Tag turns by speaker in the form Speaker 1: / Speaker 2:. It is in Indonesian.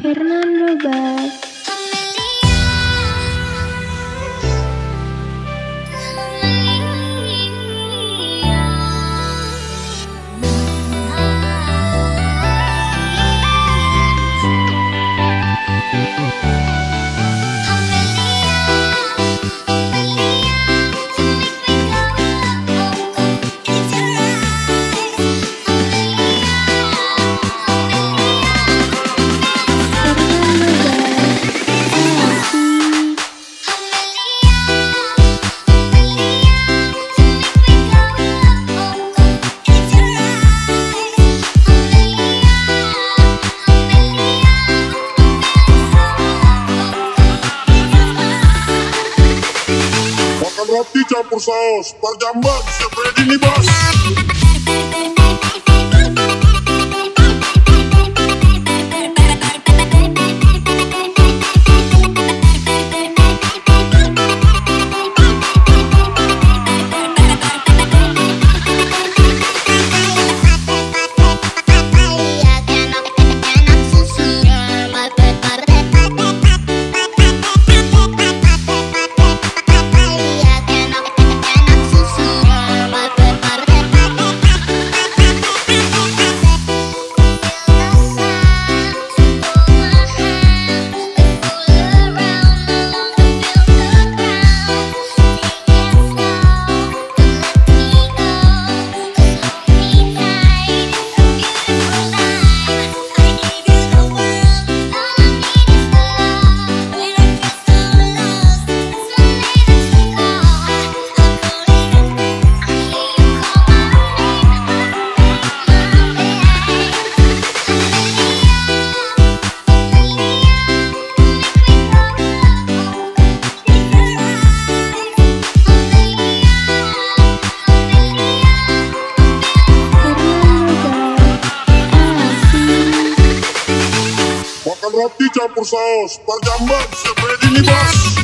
Speaker 1: Fernando
Speaker 2: Roti campur saus Parjamban siap ready nih bos roti campur saus Parjamban siap ready nih